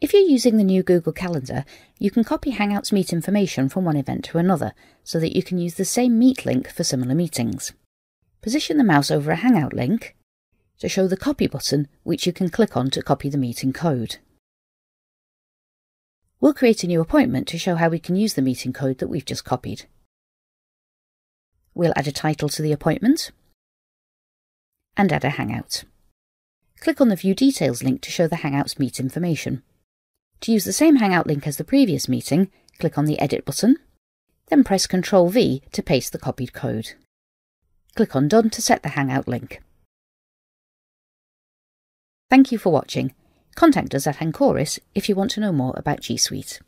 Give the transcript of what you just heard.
If you're using the new Google Calendar, you can copy Hangouts Meet information from one event to another so that you can use the same Meet link for similar meetings. Position the mouse over a Hangout link to show the Copy button, which you can click on to copy the meeting code. We'll create a new appointment to show how we can use the meeting code that we've just copied. We'll add a title to the appointment and add a Hangout. Click on the View Details link to show the Hangouts Meet information. To use the same Hangout link as the previous meeting, click on the Edit button, then press Ctrl V to paste the copied code. Click on Done to set the Hangout link. Thank you for watching. Contact us at Ancoris if you want to know more about G Suite.